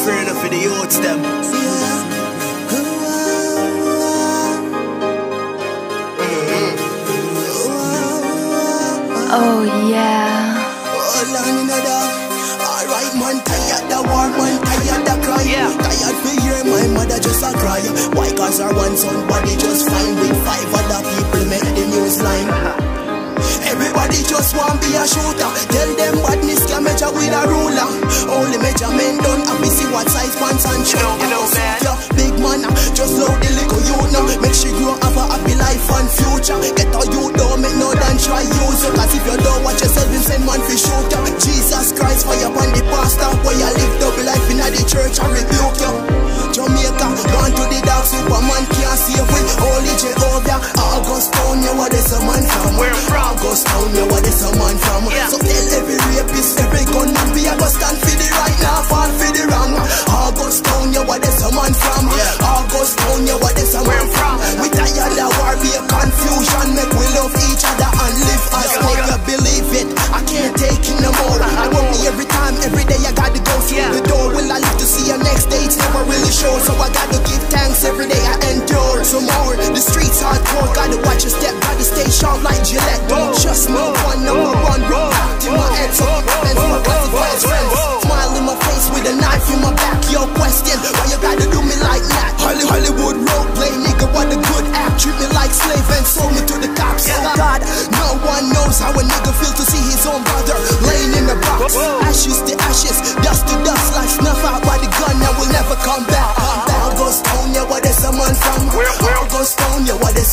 Inferno for the youths them. Mm-hmm. Oh yeah. Hold on another. Alright, man, tired the war, man, tired the cry. Yeah. Tired to hear my mother just a cry. Why? Cause her one son body just fine with five other people make the news line. Everybody just want be a shooter. What size pants and shirt. You know, you know, big man, uh, just load the little you now. Make she grow up a happy life and future. Get a you don't make no than try use you. Cause if you don't watch yourself, him send man for shoot you. Jesus Christ, fire upon the pastor. Where you live double life in the church, I rebuke you. Jamaica, gone to the dark, Superman day? Never really sure, so I gotta give thanks every day. I endure some more. The streets hardcore, gotta watch your step, gotta stay sharp like Gillette. Don't just move one number one, roll back to my head, so and my classified friends. Smile in my face with a knife in my back. Your question, why you gotta do me like that? Holly- Hollywood role play, nigga, what a good act. Treat me like slave and sold me to the cops. Oh God, no one knows how a nigga feel to see his own brother laying in the box. Ashes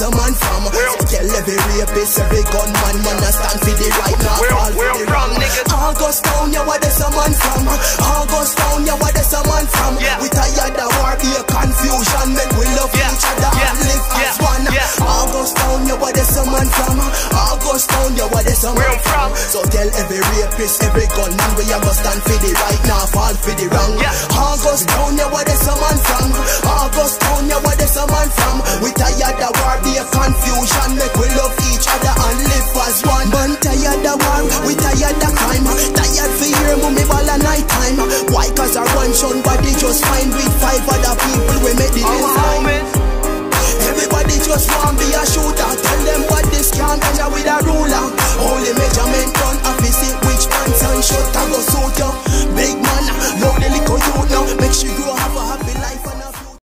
a man from? Where- tell every rapist, every gunman, man, I stand for the right now. Where- for where from, niggas? Augustown, yeah, what is a man from? Augustown, yeah, what is a man from? Yeah. We tired of war, be a confusion, make we love Yeah. each other Yeah. and live as Yeah. one. Yeah. Augustown, yeah, what is a man from? Augustown, yeah, what is a Where man I'm from? So tell every rapist, every gunman, we a go stand for the right now, fall for the wrong. Yeah. Augustown, yeah, what is a man from? Augustown, yeah, what is a life of the people we make the inside. Everybody just want be a shooter. Tell them what this can't measure with a ruler. Only measurement done, I visit which pants and shirt I go suit you. Big man, love the little you now. Make sure